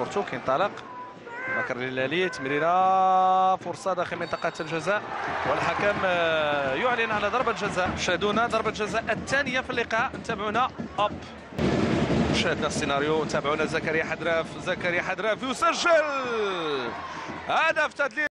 بورتو كينطلق. بكر الهلالي تمريرة فرصة داخل منطقة الجزاء. والحكم آه، يعلن على ضربة جزاء. شاهدونا ضربة جزاء الثانية في اللقاء. تابعونا اب شاهدنا السيناريو. تابعونا زكريا حدراف زكريا حدراف يسجل. هدف تدليل.